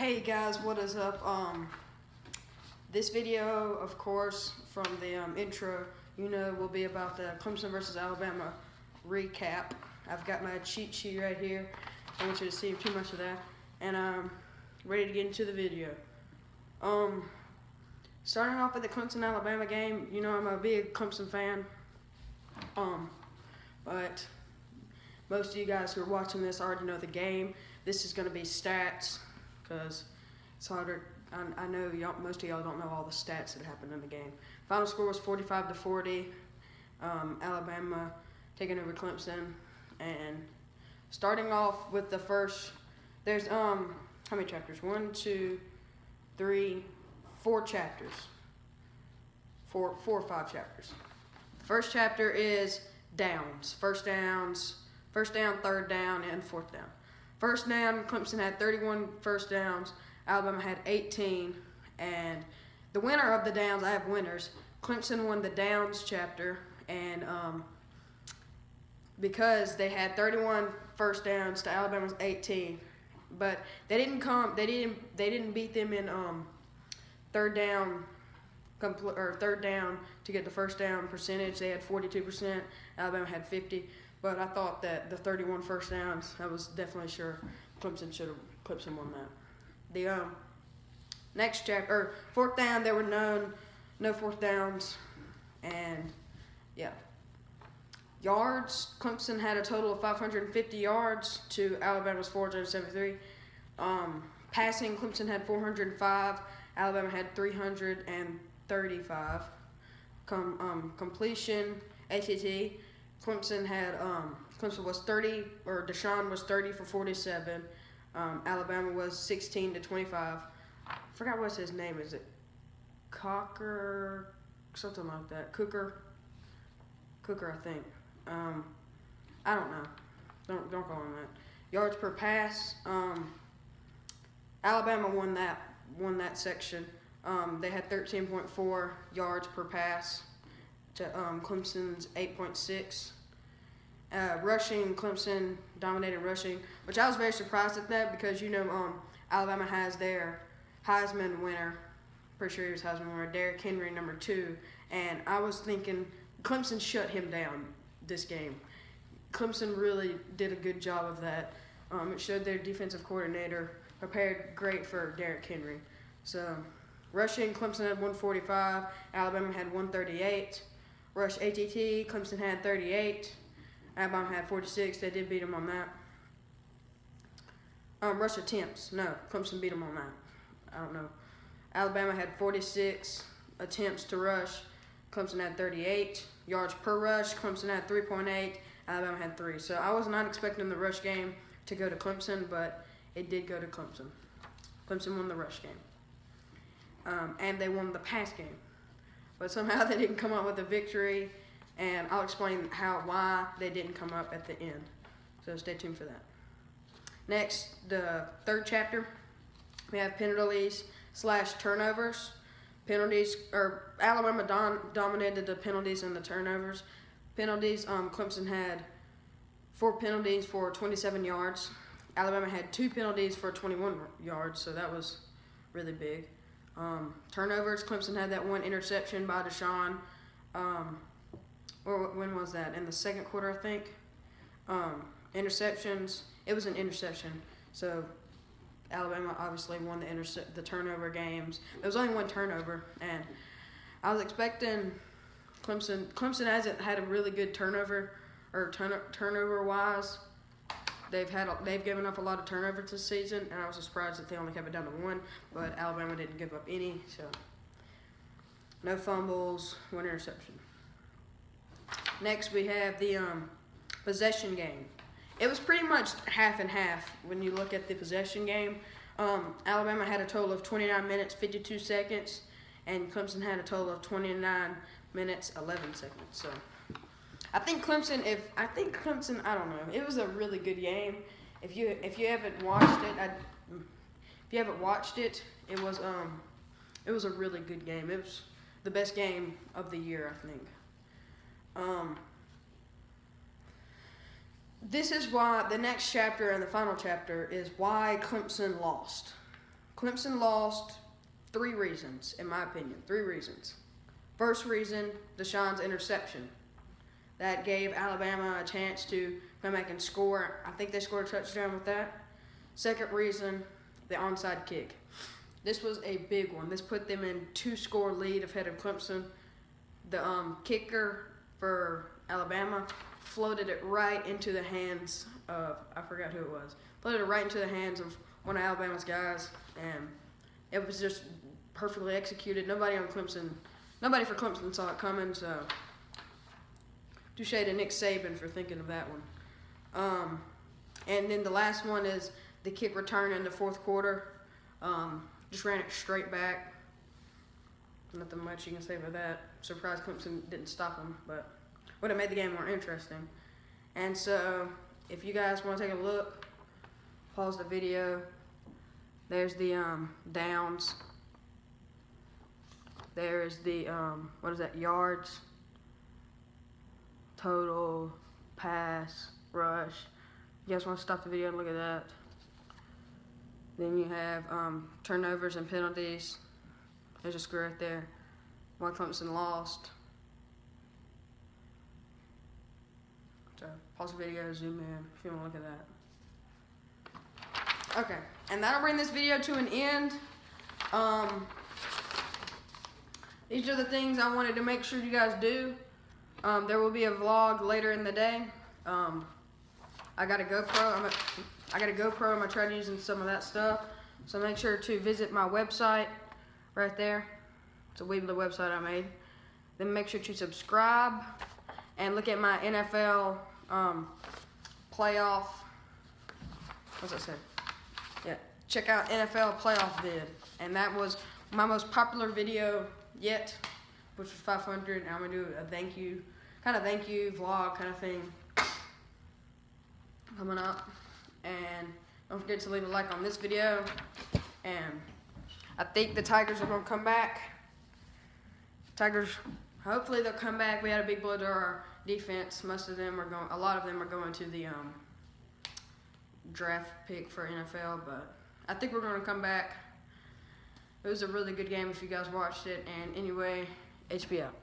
Hey guys, what is up? Um, this video, of course, from the um, intro, you know, will be about the Clemson versus Alabama recap. I've got my cheat sheet right here. I want you to see too much of that, and I'm ready to get into the video. Um, starting off with the Clemson Alabama game, you know, I'm a big Clemson fan. Um, but most of you guys who are watching this already know the game. This is going to be stats because. I, I know y'all, most of y'all don't know all the stats that happened in the game. Final score was 45 to 40. Um, Alabama taking over Clemson, and starting off with the first. There's um how many chapters? One, two, three, four chapters. Four, four or five chapters. First chapter is downs, first downs, first down, third down, and fourth down. First down, Clemson had 31 first downs. Alabama had 18. And the winner of the downs, I have winners. Clemson won the downs chapter. And um, because they had 31 first downs to Alabama's 18. But they didn't come, they didn't, they didn't beat them in um, third down or third down to get the first down percentage. They had 42%. Alabama had 50. But I thought that the 31 first downs, I was definitely sure Clemson should have Clemson won that. The um, next chapter, or fourth down, there were none, no fourth downs, and yeah. Yards, Clemson had a total of 550 yards to Alabama's 473. Um, passing, Clemson had 405. Alabama had 335. Com, um, completion, ATT, Clemson had um, Clemson was 30 or Deshaun was 30 for 47. Um, Alabama was 16 to 25. I forgot what's his name. Is it Cocker? Something like that. Cooker. Cooker, I think. Um, I don't know. Don't don't call him that. Yards per pass. Um, Alabama won that won that section. Um, they had 13.4 yards per pass to um, Clemson's 8.6. Uh, rushing, Clemson dominated rushing, which I was very surprised at that because you know um, Alabama has their Heisman winner, pretty sure he was Heisman winner, Derrick Henry, number two, and I was thinking Clemson shut him down this game. Clemson really did a good job of that. Um, it showed their defensive coordinator prepared great for Derrick Henry. So, rushing, Clemson had 145, Alabama had 138. Rush ATT, Clemson had 38. Alabama had 46. They did beat them on that. Um, rush attempts. No, Clemson beat them on that. I don't know. Alabama had 46 attempts to rush. Clemson had 38 yards per rush. Clemson had 3.8. Alabama had three. So I was not expecting the rush game to go to Clemson, but it did go to Clemson. Clemson won the rush game, um, and they won the pass game. But somehow they didn't come up with a victory, and I'll explain how why they didn't come up at the end. So stay tuned for that. Next, the third chapter, we have penalties slash turnovers. Penalties, or Alabama don, dominated the penalties and the turnovers. Penalties, um, Clemson had four penalties for 27 yards. Alabama had two penalties for 21 yards, so that was really big. Um, turnovers, Clemson had that one interception by Deshaun. Um, or when was that? In the second quarter, I think. Um, interceptions, it was an interception. So Alabama obviously won the the turnover games. There was only one turnover, and I was expecting Clemson. Clemson hasn't had a really good turnover or turn, turnover wise. They've had they've given up a lot of turnovers this season, and I was surprised that they only kept it down to one. But Alabama didn't give up any, so no fumbles, one interception. Next, we have the um, possession game. It was pretty much half and half when you look at the possession game. Um, Alabama had a total of 29 minutes, 52 seconds, and Clemson had a total of 29 minutes, 11 seconds. So I think Clemson, if I think Clemson, I don't know, it was a really good game. If you if you haven't watched it, I, if you haven't watched it, it was um, it was a really good game. It was the best game of the year, I think. Um, this is why the next chapter and the final chapter is why Clemson lost. Clemson lost three reasons, in my opinion. Three reasons. First reason, Deshaun's interception. That gave Alabama a chance to come back and score. I think they scored a touchdown with that. Second reason, the onside kick. This was a big one. This put them in two score lead ahead of Clemson. The um, kicker for Alabama floated it right into the hands of I forgot who it was. Floated it right into the hands of one of Alabama's guys, and it was just perfectly executed. Nobody on Clemson, nobody for Clemson saw it coming. So, touche to Nick Saban for thinking of that one. Um, and then the last one is the kick return in the fourth quarter. Um, just ran it straight back. Nothing much you can say about that. Surprised Clemson didn't stop them, but would have made the game more interesting. And so, if you guys want to take a look, pause the video. There's the um, downs. There's the um, what is that yards, total, pass, rush. You guys want to stop the video and look at that. Then you have um, turnovers and penalties. There's a square right there. One Clemson lost. So pause the video, zoom in if you want to look at that. Okay, and that'll bring this video to an end. Um, these are the things I wanted to make sure you guys do. Um, there will be a vlog later in the day. Um, I got a GoPro. I'm a, I got a GoPro. I'm gonna try using some of that stuff. So make sure to visit my website right there. It's a Weebly website I made. Then make sure to subscribe and look at my NFL um, playoff. What's that say? Yeah, check out NFL playoff vid, and that was my most popular video yet, which was 500. And I'm gonna do a thank you, kind of thank you vlog kind of thing coming up. And don't forget to leave a like on this video. And I think the Tigers are gonna come back. Tigers, hopefully they'll come back. We had a big blow to our defense. Most of them are going. A lot of them are going to the um, draft pick for NFL, but I think we're gonna come back. It was a really good game if you guys watched it. And anyway, HB out.